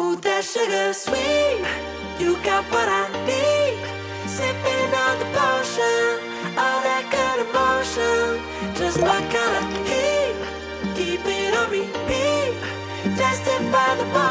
Ooh, that sugar sweet. You got what I need. Sipping on the potion, all that good emotion. Just my kind of heat. Keep it on repeat. Testify.